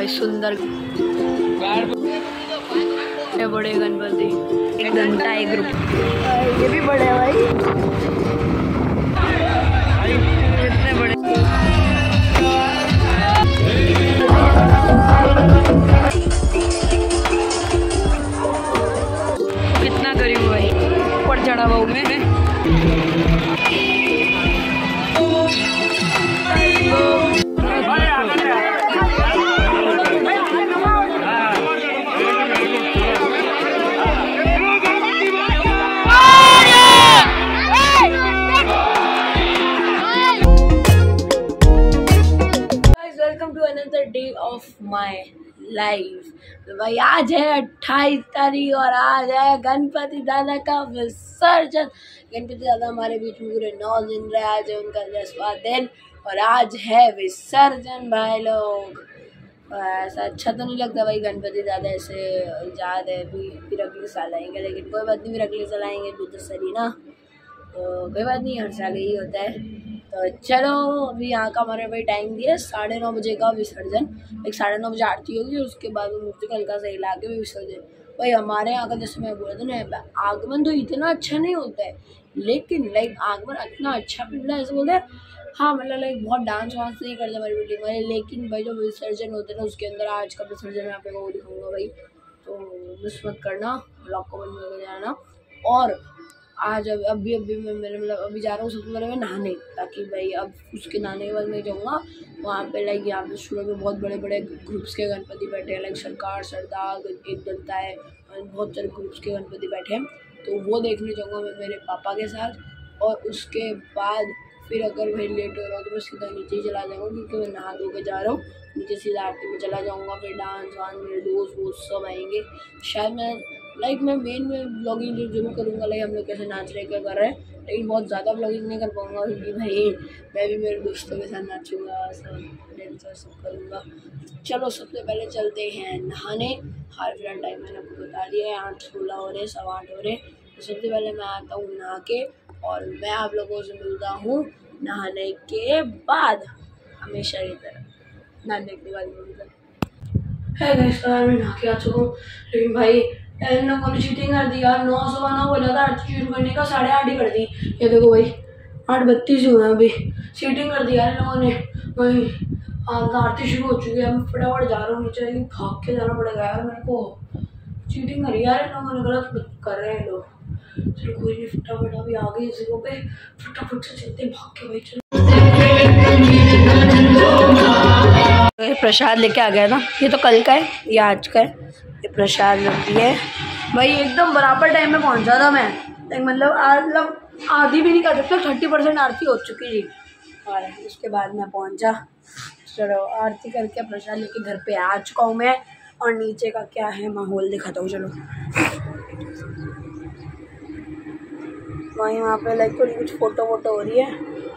भाई सुंदर। बड़े गणपति। एक घंटा एक ग्रुप। ये भी बड़े हैं भाई। बड़े कितना करीब भाई। ऊपर चढ़ा हुआ मैं। Another day लाइफ तो भाई, आज है अट्ठाईस तारीख और आज है गणपति दादा का विसर्जन। गणपति दादा हमारे बीच में पूरे नौ दिन रहे, आज है उनका दसवा दिन और आज है विसर्जन, भाई लोग। ऐसा अच्छा तो नहीं लगता भाई गणपति दादा ऐसे जा रहे अभी फिर अगले साल आएँगे, लेकिन कोई बात नहीं फिर अगले साल आएँगे भी तो सही ना तो कोई बात नहीं, हर साल यही होता है। तो चलो, अभी यहाँ का हमारे भाई टाइम दिया, साढ़े नौ बजे का विसर्जन। एक साढ़े नौ बजे आरती होगी, उसके बाद मूर्ति को हल्का सा हिला के विसर्जन। भाई हमारे यहाँ का, जैसे मैं बोला था ना, आगमन तो इतना अच्छा नहीं होता है, लेकिन लाइक आगमन इतना अच्छा पिघला ऐसे बोलते हैं हाँ मतलब लाइक बहुत डांस वांस नहीं करते हमारी बिल्डिंग वाले, लेकिन भाई जो विसर्जन होते हैं ना, उसके अंदर आज का विसर्जन मैं आप लोगों को दिखाऊँगा भाई। तो मिस मत करना ब्लॉग को बंद करके जाना। और आज अब अभी अभी मैं, मेरे मतलब अभी जा रहा हूँ सबसे पहले मैं नहाने, ताकि भाई अब उसके नहाने के बाद मैं जाऊँगा, वहाँ पे लाइक यहाँ पे शुरू में बहुत बड़े बड़े ग्रुप्स के गणपति बैठे हैं लाइक सरकार, सरदार, एक जनता है, और बहुत सारे ग्रुप्स के गणपति बैठे हैं तो वो देखने जाऊँगा मैं मेरे पापा के साथ, और उसके बाद फिर अगर भाई लेट हो रहा हो तो मैं सीधा नीचे ही चला जाऊँगा, क्योंकि मैं नहा धो के जा रहा हूँ, नीचे सीधा आरती में चला जाऊँगा, फिर डांस वांस मेरे दोस्त वोस्त सब आएँगे, शायद मैं लाइक मैं मेन में ब्लॉगिंग जो ज़रूर करूँगा लाइक हम लोग कैसे नाच रहे, क्या कर रहे हैं, लेकिन बहुत ज़्यादा ब्लॉगिंग नहीं कर पाऊँगा क्योंकि भाई मैं भी मेरे दोस्तों के साथ नाचूँगा, सब डांसर सब करूँगा। चलो सबसे पहले चलते हैं नहाने। हाल फ़िलहाल टाइम मैंने आपको बता दिया है, आठ सोलह हो रहे, सवा आठ हो रहे। तो सबसे पहले मैं आता हूँ नहा के और मैं आप लोगों से मिलता हूँ नहाने के बाद, हमेशा की तरह। नहाने के बाद मिलता है यार मैं नहा के आ चुका हूँ, लेकिन भाई लोगों ने चीटिंग कर दी यार नौ सवा नौ बोला था आरती शुरू करने का साढ़े आठ ही कर दी ये देखो भाई आठ बत्तीस हुए हैं अभी चीटिंग कर दी यार लोगों ने भाई आरती शुरू हो चुकी है फटाफट जा रहा हूँ नीचे भाग के जाना पड़ेगा यार मेरे को चीटिंग करी यार इन लोगों ने गलत कर रहे हैं लोग चलो कोई नहीं फटाफट अभी आ गई इस पे फटाफट से चलते भाग के भाई चलो ये प्रसाद लेके आ गया ना, ये तो कल का है, ये आज का है, ये प्रसाद लगती है। भाई, एकदम बराबर टाइम में पहुँचा था मैं। लाइक मतलब मतलब आधी भी नहीं कर सकते थर्टी परसेंट आरती हो चुकी थी। और उसके बाद मैं पहुँचा। चलो, आरती करके प्रसाद लेके घर पे आ चुका हूँ मैं। और नीचे का क्या है, माहौल दिखाता हूँ, चलो। वहीं वहाँ पे लाइक थोड़ी कुछ फ़ोटो वोटो हो रही है।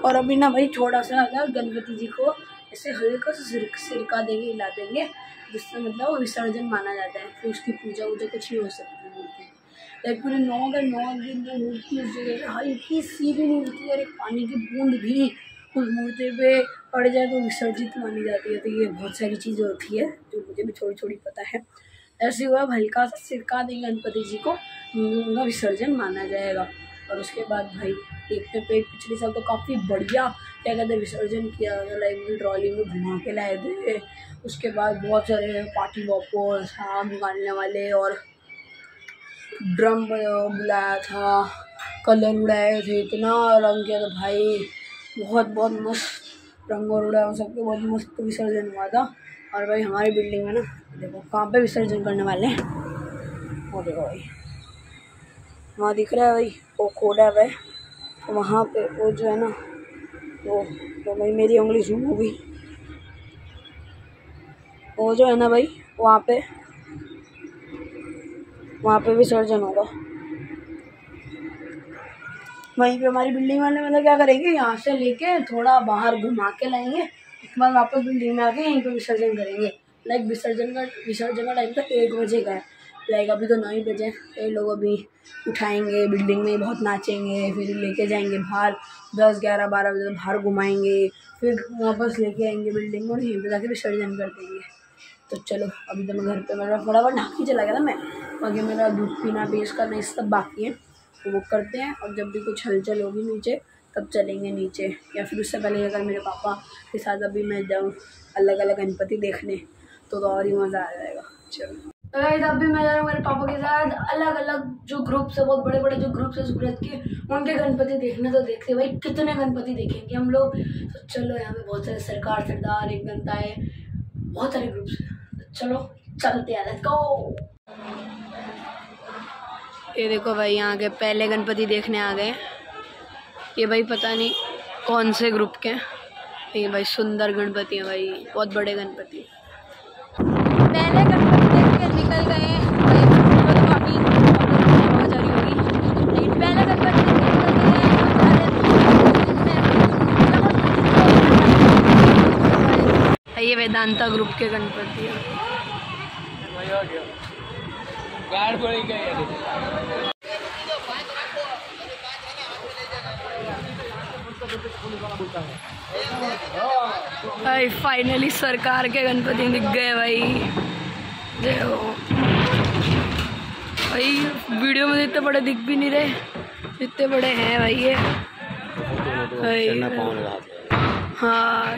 और अभी ना भाई, थोड़ा सा गणपति जी को ऐसे हल्का सा सिर सिरका देंगे, हिला देंगे, जिससे मतलब वो विसर्जन माना जाता है। फिर उसकी पूजा वूजा कुछ नहीं हो सकती मूर्ति। लाइक पूरे नौ का नौ दिन जो मूर्ति उस जगह हल्की सी भी नहीं होती और एक पानी की बूंद भी उस मूर्ति पे पड़ जाए तो विसर्जित मानी जाती है। तो ये बहुत सारी चीज़ें होती है जो मुझे भी थोड़ी थोड़ी पता है। ऐसे हुआ हल्का सा सिरका देंगे गणपति जी को, उनका विसर्जन माना जाएगा। और उसके बाद भाई, देखते पे पिछले साल तो काफ़ी बढ़िया क्या कहते हैं, विसर्जन किया था लाइक ट्रॉली में घुमा के लाए थे। उसके बाद बहुत सारे पार्टी बॉपर्स हाँ निकालने वाले और ड्रम बुलाया था, कलर उड़ाए थे, इतना रंग किया था भाई। बहुत बहुत मस्त रंग और उड़ाया सबके बहुत मस्त विसर्जन हुआ था। और भाई, हमारी बिल्डिंग में ना, देखो, कहाँ पे विसर्जन करने वाले हैं? वो देखो भाई, वहाँ दिख रहा है भाई, वो खोला है भाई। वहाँ पे वो जो है ना वो तो भाई मेरी उंगली जूम हो गई। वो जो है ना भाई, वहाँ पे वहाँ पे विसर्जन होगा। वहीं पे हमारी बिल्डिंग वाले मतलब क्या करेंगे, यहाँ से लेके थोड़ा बाहर घुमा के लाएँगे। उसके बाद वापस बिल्डिंग में आके यहीं पे विसर्जन करेंगे। लाइक विसर्जन का विसर्जन का टाइम तो एक बजे का है। लाइक अभी तो नौ ही बजे ये लोग अभी उठाएँगे बिल्डिंग में बहुत नाचेंगे फिर लेके जाएँगे बाहर। दस ग्यारह बारह बजे तक बाहर घुमाएँगे फिर वापस लेके आएँगे बिल्डिंग में यहीं पे जाके विसर्जन कर देंगे। तो चलो अभी तो मैं घर पे मेरा फटाफट नहा के चला गया था मैं। बाकी मेरा दूध पीना पेस्ट करना ये सब बाकी है। तो वो करते हैं और जब भी कुछ हलचल होगी नीचे तब चलेंगे नीचे। या फिर उससे पहले अगर मेरे पापा के साथ अभी मैं जाऊँ अलग अलग गणपति देखने तो, तो और ही मज़ा आ जाएगा। चलो। तो गाइस अब भी मैं जा रहा हूँ मेरे पापा के साथ। अलग अलग जो ग्रुप्स है, बहुत बड़े बड़े जो ग्रुप्स है सूरत के, उनके गणपति देखने तो देखते भाई, कितने गणपति देखेंगे हम लोग? तो चलो, यहाँ पे बहुत सारे सरकार, सरदार, एक घंटा है। बहुत सारे ग्रुप्स हैं। तो चलो, चलते हैं। गो ये देखो भाई, यहाँ के पहले गणपति देखने आ गए। ये भाई, पता नहीं कौन से ग्रुप के ये भाई, सुंदर गणपति हैं भाई। बहुत बड़े गणपति पहले गणपति देख के निकल गए हैं भाई तो काफ़ी आवाज़ आ रही होगी लेकिन पहले गणपति देख के निकल गए ये वेदांता ग्रुप के गणपति हैं। भाई फाइनली सरकार के गणपति दिख गए भाई। देखो भाई वीडियो में इतने बड़े दिख भी नहीं रहे। इतने बड़े हैं भाई ये। भाई हाँ।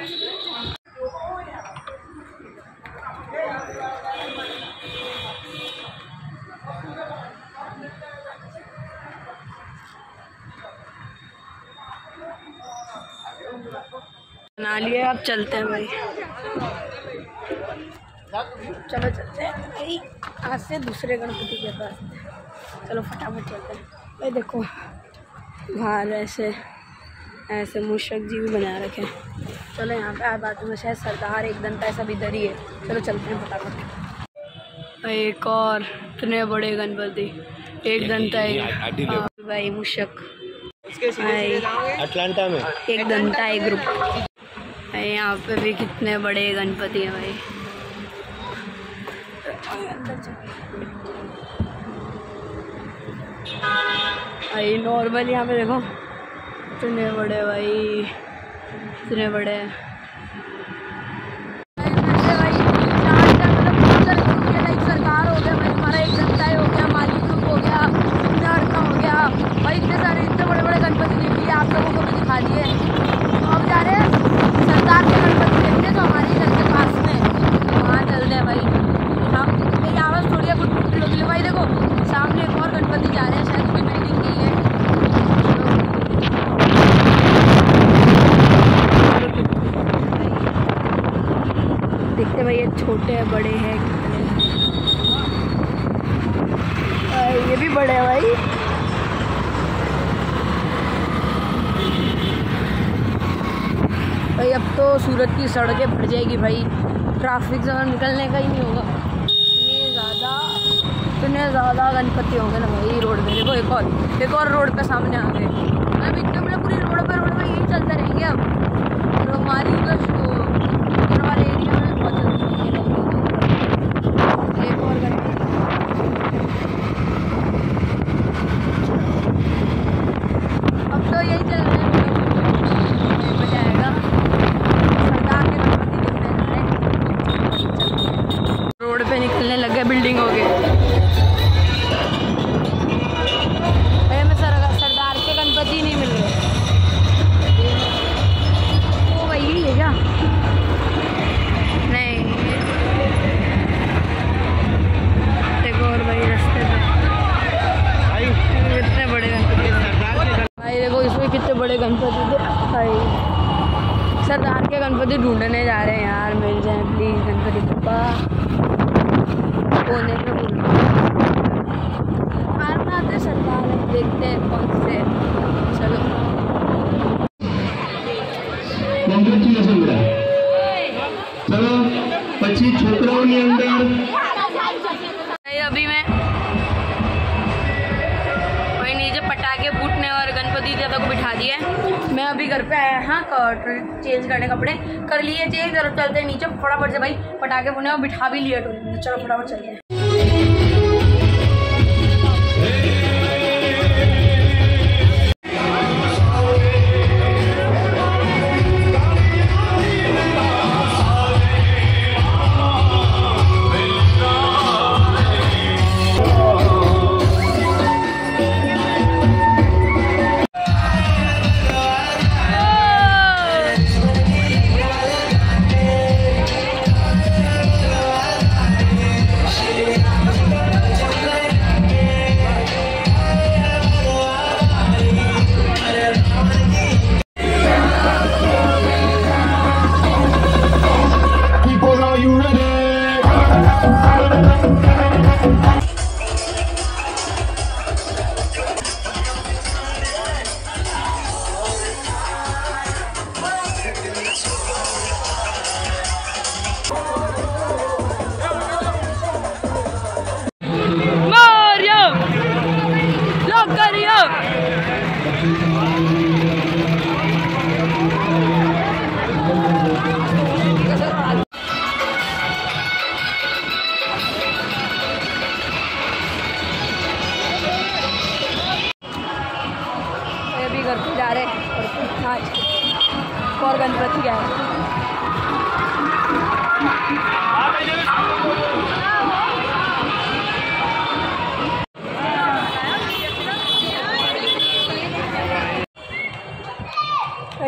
बना लिए अब चलते हैं भाई। चलो चलते हैं। भाई आज से दूसरे गणपति के पास। चलो फटाफट चलते हैं। भाई देखो बाहर ऐसे ऐसे मूषक जी भी बना रखे हैं। चलो यहाँ पे आ बाजू में शायद सरदार एक घंटा ऐसा इधर ही है। चलो चलते हैं फटाफट। एक और इतने बड़े गणपति। एक घंटा ही हाँ, भाई मूषक। भाई अटलांटा में। एक घंटा एक ग्रुप भाई यहाँ पे भी कितने बड़े गणपति हैं भाई। भाई नॉर्मल यहाँ पे देखो इतने बड़े भाई इतने बड़े सरकार हो गया भाई हमारा एक घंटा हो गया माली ग्रुप हो गया का हो गया भाई इतने सारे इतने बड़े बड़े गणपति देख लिए आप लोगों को भी दिखा दिए तो अब जा रहे हैं सरदार के गणपति देखने तो हमारे घर के पास में तो वहाँ चलते हैं भाई हम मेरी आवाज़ थोड़ी है कुछ लोग भाई देखो सामने एक और गणपति जा रहे हैं शायद कोई बिल्डिंग की है देखते भाई ये छोटे हैं, बड़े हैं, कितने ये भी बड़े हैं भाई। भाई, अब तो सूरत की सड़कें भर जाएगी भाई। ट्रैफ़िक से निकलने का ही नहीं होगा। इतने ज़्यादा इतने ज़्यादा गणपति होंगे ना भाई रोड पे। देखो एक और एक और रोड पे सामने आ गए। अब इतने बड़े पूरी रोड पे रोड पे यही चलते रहेंगे अब। गणपति ढूंढने जा रहे हैं यार मिल जाए प्लीज गणपति पापा कोने पे ढूंढ हार बनाते सरदार अब देखते हैं कौन से चलो કોંગ્રેચ્યુલેશન બેટા ચલો પછી છોકરાઓની અંદર भाई अभी मैं वही नीचे पटाखे फूटने दादा को बिठा दिया है। मैं अभी घर पे आया हाँ चेंज करने कपड़े कर लिए चेंज चलो चलते हैं नीचे, फटाफट से भाई, पटाखे बुने और बिठा भी लिया टोली चलो फटाफट चलिए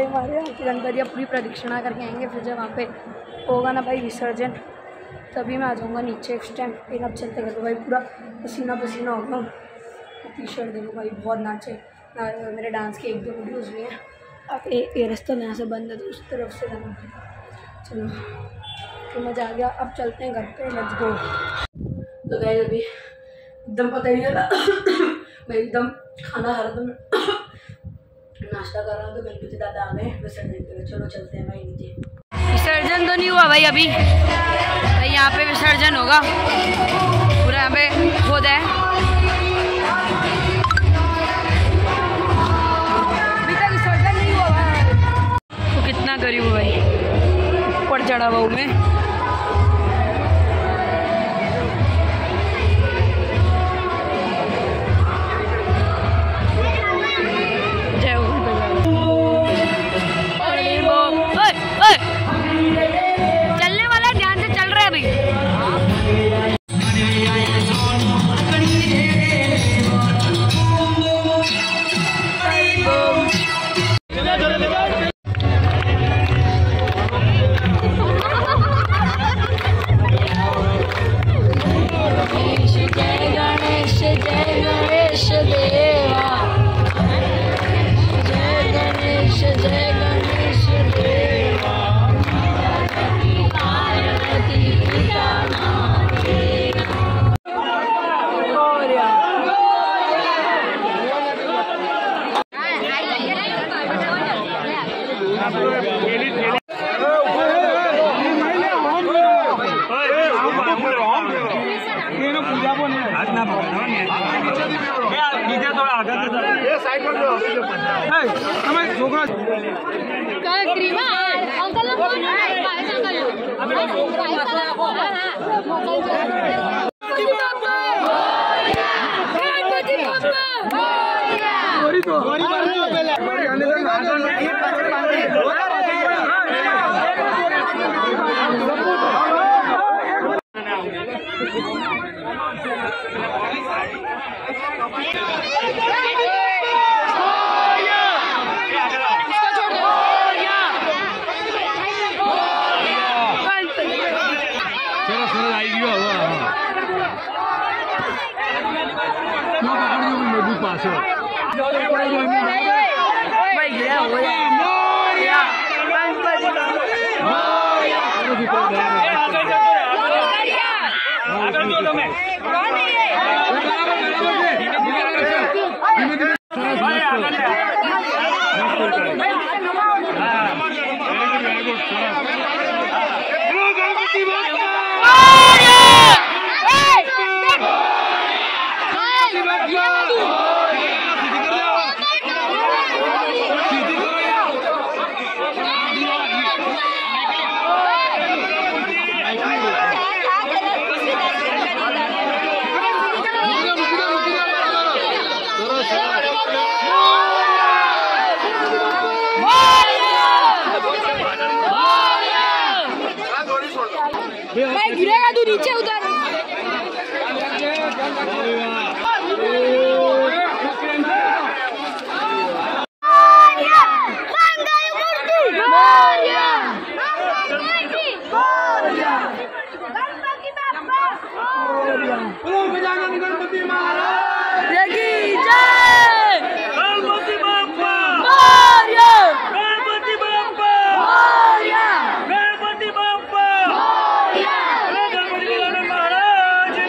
हमारे यहाँ की गणपतियाँ पूरी प्रदक्षिणा करके आएँगे। फिर जब वहाँ पे होगा ना भाई विसर्जन, तभी मैं आ जाऊँगा नीचे इस टाइम फिर अब चलते करके भाई, पूरा पसीना पसीना हो गया। टी शर्ट देखो भाई, बहुत नाचे। ना, मेरे डांस के एक दो वीडियोज़ भी हैं। अब ये रास्ता यहाँ से बंद है तो उस तरफ़ से जाना चलो। तो मज़ा आ गया। अब चलते हैं घर पे। लेट्स गो तो गए अभी एकदम पता नहीं चला। मैं एकदम खाना खा रहा था। नाश्ता कर रहा हूँ तो गणपति दादा आ गए। विसर्जन के लिए। चलो चलते हैं भाई नीचे। विसर्जन तो नहीं हुआ भाई अभी। भाई, यहाँ पे विसर्जन होगा। पूरा यहाँ पे खोद है। तो गरीब भाई। ऊपर चढ़ा हुआ हूँ मैं। Gracias. भाई गिरा हो गया भाई गिरेगा तू नीचे उधर जगी जय गणपती बाप्पा मोरया गणपती बाप्पा मोरया गणपती बाप्पा मोरया गणपती गणपती महाराज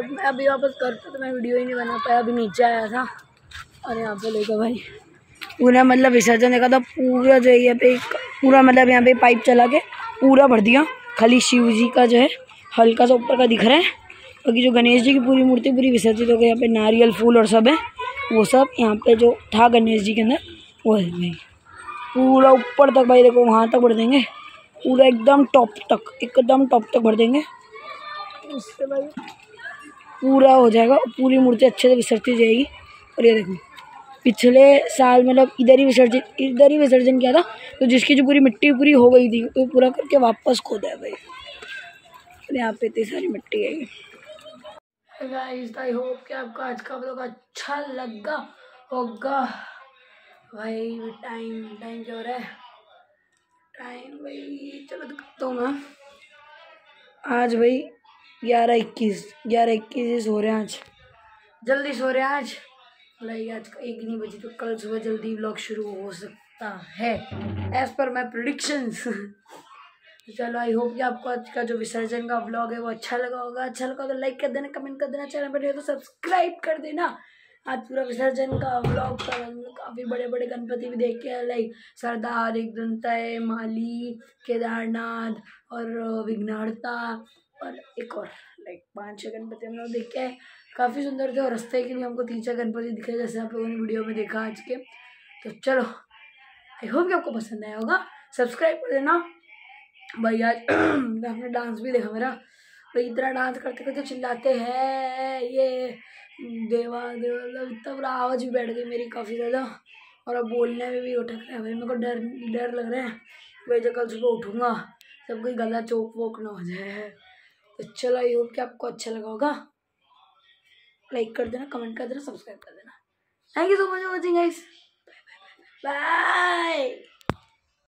मैं अभी वापस पे तो मैं वीडियो ही नहीं बना पाया, अभी नीचे आया था। और यहाँ पे लेकर भाई, पूरा मतलब विसर्जन देखा था, पूरा जो यहाँ पे पूरा मतलब यहाँ पे पाइप चला के पूरा भर दिया। खाली शिव जी का जो है, हल्का सा ऊपर का दिख रहा है। बाकी जो गणेश जी की पूरी मूर्ति पूरी विसर्जित हो गई, यहाँ पे नारियल फूल और सब है, वो सब यहाँ पे जो था गणेश जी के अंदर, वो है भाई। पूरा ऊपर तक भाई देखो, वहाँ तक भर देंगे। पूरा एकदम टॉप तक, एकदम टॉप तक भर देंगे। उससे भाई पूरा हो जाएगा और पूरी मूर्ति अच्छे से विसर्जित जाएगी। और ये देखो, पिछले साल मतलब इधर ही विसर्जन, इधर ही विसर्जन किया था तो जिसकी जो पूरी मिट्टी पूरी हो गई थी, वो पूरा करके वापस खोदा है भाई। यहाँ पे इतनी सारी मिट्टी है गाइस आई होप कि आपको आज का ब्लॉग अच्छा लगा होगा। भाई टाइम टाइम जो रहा है? टाइम भाई, चलो दिखाता हूँ मैं। आज भाई ग्यारह इक्कीस ग्यारह इक्कीस सो रहे हैं आज। जल्दी सो रहे हैं आज। लाइक आज का एक नहीं बजी तो कल सुबह जल्दी ब्लॉग शुरू हो सकता है। एज पर माई प्रोडिक्शंस चलो आई होप कि आपको आज का जो विसर्जन का ब्लॉग है वो अच्छा लगा होगा। अच्छा लगा तो लाइक कर देना कमेंट कर देना चैनल पर तो सब्सक्राइब कर देना। आज पूरा विसर्जन का ब्लॉग का काफ़ी बड़े बड़े गणपति भी देख लाइक सरदार, एक दंतय माली, केदारनाथ और विघ्नार्ता और एक और लाइक पाँच छः गणपति हम लोग देख के आए काफ़ी सुंदर थे और रास्ते के लिए हमको तीन चार गणपति दिखे, जैसे आप लोगों ने वीडियो में देखा आज के। तो चलो आई होप कि आपको पसंद आया होगा। सब्सक्राइब कर देना। भाई, आज आपने डांस भी देखा मेरा। भाई, इतना डांस करते करते चिल्लाते हैं, ये, देवा देवा मतलब इतना आवाज़ भी बैठ गई मेरी काफ़ी ज़्यादा। और अब बोलने में भी उठक रहा है। भाई, मेरे को डर डर लग रहा है। भाई, जब कल सुबह उठूँगा, सब कोई गला चौक वोक ना हो जाए। तो चलो आई होप कि आपको अच्छा लगा होगा। लाइक कर देना कमेंट कर देना सब्सक्राइब कर देना। Thank you so much watching guys bye